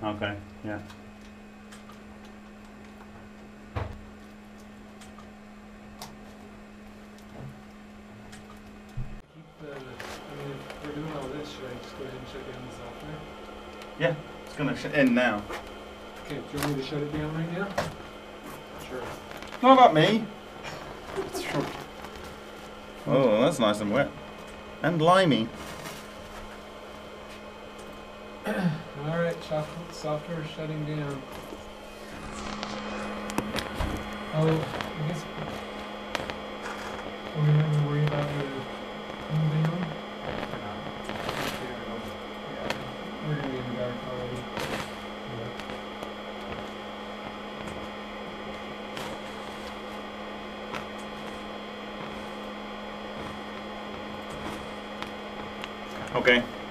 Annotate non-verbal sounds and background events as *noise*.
right? Okay, yeah. Keep the, I mean, if we're doing all this, should I just go ahead and shut down the software? Yeah, it's gonna sh- end now. Okay, do you want me to shut it down right now? Sure. No, not me. Oh, that's nice and wet. And limey. *clears throat* Alright, software shutting down. Oh, I guess. We having to worry about the cool down? We're gonna be in the dark already. Okay.